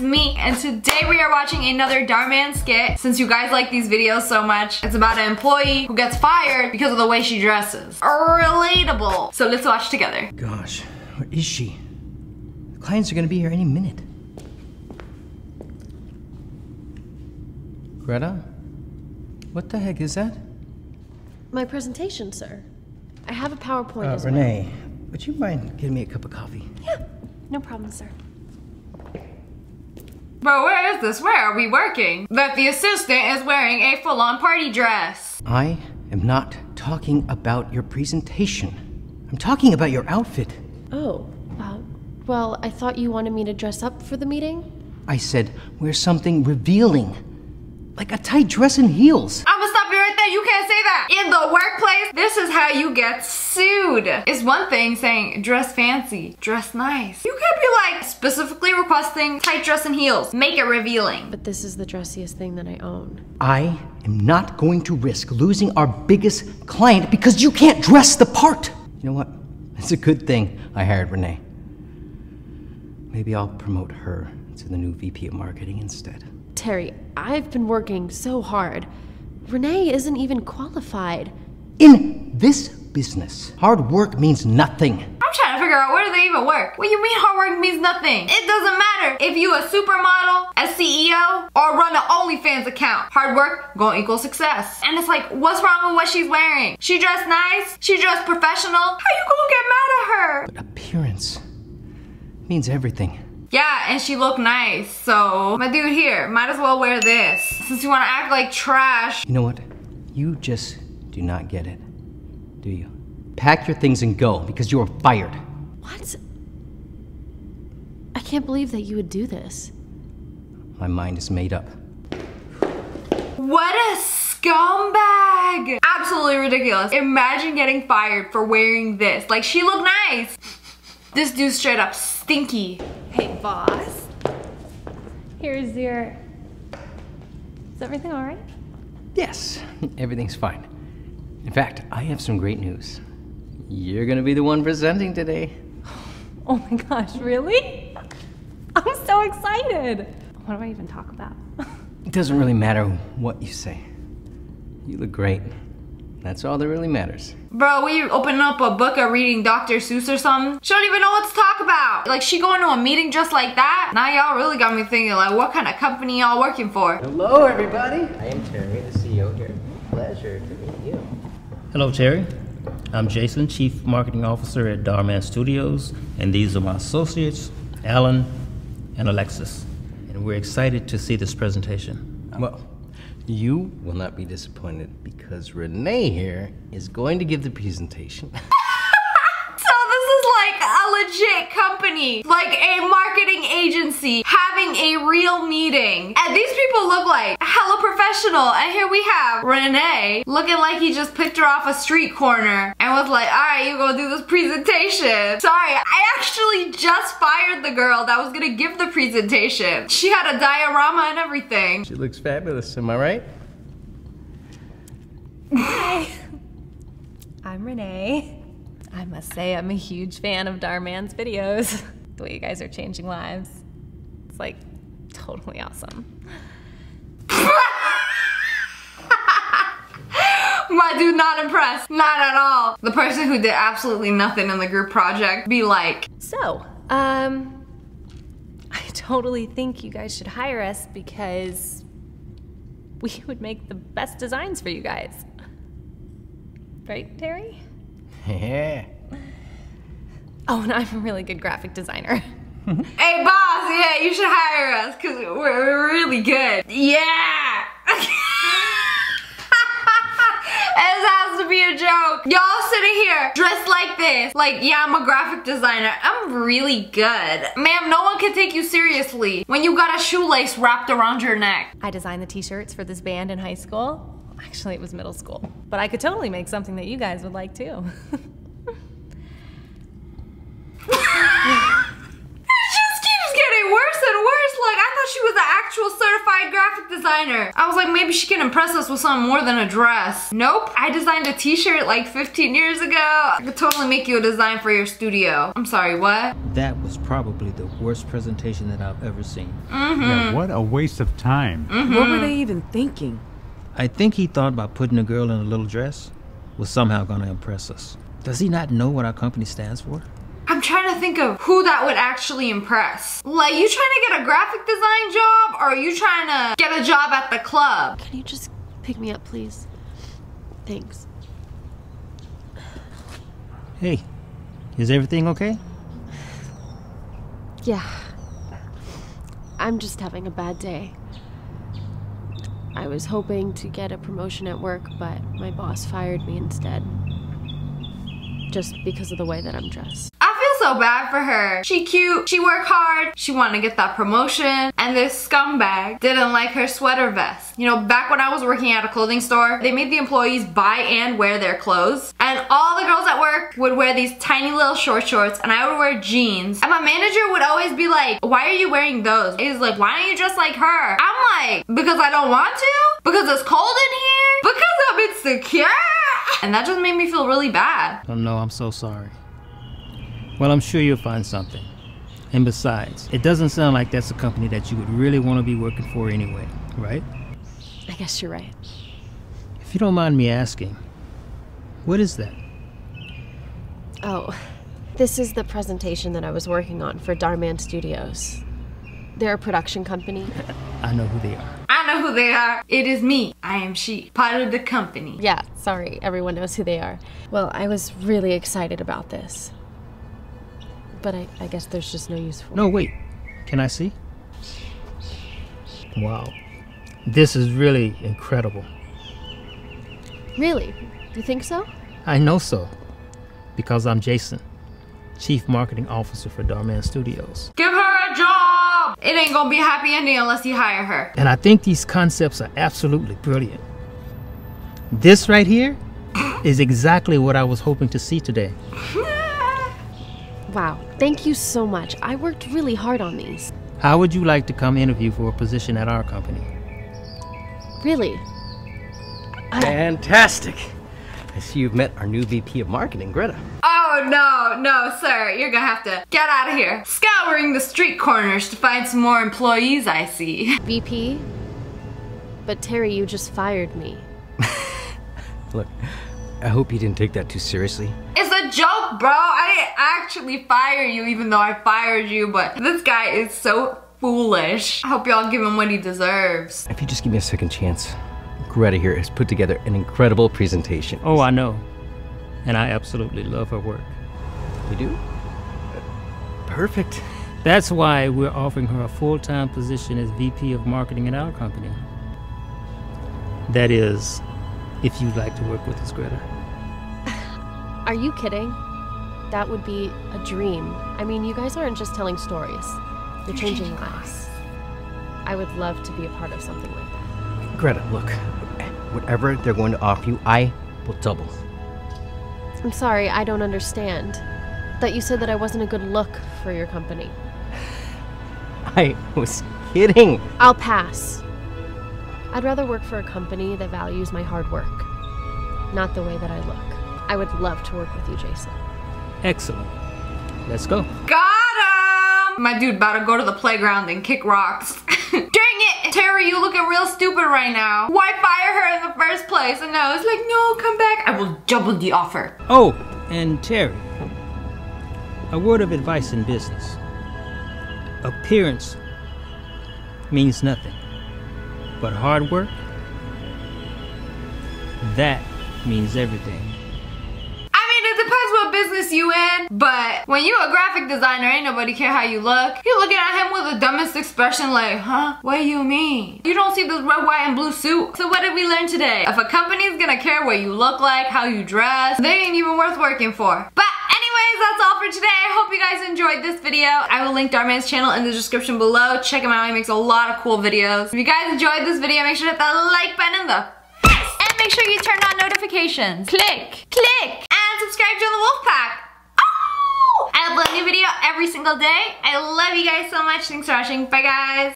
me, and today we are watching another Dhar Mann skit. Since you guys like these videos so much, it's about an employee who gets fired because of the way she dresses. Relatable. So let's watch together. Gosh, where is she? The clients are gonna be here any minute. Greta? What the heck is that? My presentation, sir. I have a PowerPoint Uh, as well. Renee, would you mind getting me a cup of coffee? Yeah, no problem, sir. Bro, where is this? Where are we working? That the assistant is wearing a full-on party dress. I am not talking about your presentation. I'm talking about your outfit. Oh, uh, well, I thought you wanted me to dress up for the meeting? I said, wear something revealing. Like a tight dress and heels. I'ma stop you right. You can't say that. In the workplace, this is how you get sued. It's one thing saying dress fancy, dress nice. You can't be like specifically requesting tight dress and heels. Make it revealing. But this is the dressiest thing that I own. I am not going to risk losing our biggest client because you can't dress the part. You know what? It's a good thing I hired Renee. Maybe I'll promote her to the new VP of marketing instead. Terry, I've been working so hard. Renee isn't even qualified. In this business, hard work means nothing. I'm trying to figure out where do they even work? What you mean hard work means nothing? It doesn't matter if you a supermodel, a CEO, or run an OnlyFans account. Hard work gonna equal success. And it's like, what's wrong with what she's wearing? She dressed nice, she dressed professional. How you gonna get mad at her? But appearance means everything. Yeah, and she looked nice. So, my dude here, might as well wear this. Since you wanna act like trash. You know what? You just do not get it, do you? Pack your things and go because you are fired. What? I can't believe that you would do this. My mind is made up. What a scumbag! Absolutely ridiculous. Imagine getting fired for wearing this. Like, she looked nice. This dude's straight up stinky. Hey, boss. Here's your. Is everything all right? Yes, everything's fine. In fact, I have some great news. You're gonna be the one presenting today. Oh my gosh, really? I'm so excited. What do I even talk about? It doesn't really matter what you say. You look great. That's all that really matters. Bro, we open up a book of reading Dr. Seuss or something. She don't even know what to talk about. Like, she going to a meeting just like that? Now y'all really got me thinking, like, what kind of company y'all working for? Hello, everybody. I am Terry, the CEO here. Pleasure to meet you. Hello, Terry. I'm Jason, Chief Marketing Officer at Dhar Mann Studios, and these are my associates, Alan and Alexis. And we're excited to see this presentation. Well, you will not be disappointed because Renee here is going to give the presentation. So this is like a legit company, like a marketing agency having a real meeting. And these people look like hella professional. And here we have Renee looking like he just picked her off a street corner and was like, all right, you gonna do this presentation. Sorry, I actually just fired the girl that was gonna give the presentation. She had a diorama and everything. she looks fabulous, am I right? Hi, I'm Renee. I must say, I'm a huge fan of Dhar Mann's videos. the way you guys are changing lives. It's like totally awesome. My dude not impressed, not at all. The person who did absolutely nothing in the group project be like, So, um, I totally think you guys should hire us because we would make the best designs for you guys. Right, Terry? Yeah. Oh, and I'm a really good graphic designer. Hey boss, yeah, you should hire us because we're, we're really good. Yeah! this has to be a joke. Y'all sitting here dressed like this. Like, yeah, I'm a graphic designer. I'm really good. Ma'am, no one can take you seriously when you got a shoelace wrapped around your neck. I designed the t-shirts for this band in high school. Actually, it was middle school. But I could totally make something that you guys would like too. It just keeps getting worse and worse. Like, I thought she was an actual certified graphic designer. I was like, maybe she can impress us with something more than a dress. Nope. I designed a t-shirt like 15 years ago. I could totally make you a design for your studio. I'm sorry, what? That was probably the worst presentation that I've ever seen. Mm-hmm. Yeah, what a waste of time. Mm-hmm. What were they even thinking? I think he thought about putting a girl in a little dress was somehow going to impress us. Does he not know what our company stands for? I'm trying to think of who that would actually impress. Like, you trying to get a graphic design job or are you trying to get a job at the club? Can you just pick me up, please? Thanks. Hey, is everything okay? Yeah. I'm just having a bad day. I was hoping to get a promotion at work, but my boss fired me instead. Just because of the way that I'm dressed. So bad for her. She cute, she worked hard, she wanted to get that promotion, and this scumbag didn't like her sweater vest. You know, back when I was working at a clothing store, they made the employees buy and wear their clothes, and all the girls at work would wear these tiny little short shorts, and I would wear jeans. And my manager would always be like, why are you wearing those? He's like, why don't you dress like her? I'm like, because I don't want to? Because it's cold in here? Because I'm insecure? And that just made me feel really bad. Oh no, I'm so sorry. Well, I'm sure you'll find something. And besides, it doesn't sound like that's a company that you would really want to be working for anyway, right? I guess you're right. If you don't mind me asking, what is that? Oh, this is the presentation that I was working on for Dhar Mann Studios. They're a production company. I know who they are. I know who they are. It is me. I am she. Part of the company. Yeah, sorry, everyone knows who they are. Well, I was really excited about this. But I, I guess there's just no use for No, wait. Can I see? Wow. This is really incredible. Really? You think so? I know so. Because I'm Jason, Chief Marketing Officer for Dhar Mann Studios. Give her a job. It ain't gonna be a happy ending unless you hire her. And I think these concepts are absolutely brilliant. This right here is exactly what I was hoping to see today. Wow, thank you so much. I worked really hard on these. How would you like to come interview for a position at our company? Really? Fantastic. I see you've met our new VP of Marketing, Greta. Oh no, no, sir. You're gonna have to get out of here. Scouring the street corners to find some more employees, I see. VP? But Terry, you just fired me. Look, I hope you didn't take that too seriously. It's a joke, bro. I didn't actually fire you even though I fired you, but this guy is so foolish. I hope y'all give him what he deserves. If you just give me a second chance, Greta here has put together an incredible presentation. Oh, I know. And I absolutely love her work. You do? Perfect. That's why we're offering her a full time position as VP of Marketing at our company. That is, if you'd like to work with us, Greta. Are you kidding? That would be a dream. I mean, you guys aren't just telling stories, you're changing lives. I would love to be a part of something like that. Greta, look, whatever they're going to offer you, I will double. I'm sorry, I don't understand. That you said that I wasn't a good look for your company. I was kidding. I'll pass. I'd rather work for a company that values my hard work, not the way that I look. I would love to work with you, Jason. Excellent. Let's go. Got him! My dude about to go to the playground and kick rocks. Dang it! Terry, you looking real stupid right now. Why fire her in the first place? And now it's like, no, come back. I will double the offer. Oh, and Terry, a word of advice in business appearance means nothing, but hard work, that means everything. You in, but when you a graphic designer, ain't nobody care how you look. You're looking at him with the dumbest expression like, huh? What do you mean? You don't see this red, white, and blue suit. So what did we learn today? If a company's gonna care what you look like, how you dress, they ain't even worth working for. But anyways, that's all for today. I hope you guys enjoyed this video. I will link Dhar Mann's channel in the description below. Check him out, he makes a lot of cool videos. If you guys enjoyed this video, make sure to hit that like button in the. And make sure you turn on notifications. Click, click, subscribe to the wolf pack. Oh! I upload a new video every single day. I love you guys so much. Thanks for watching. Bye guys.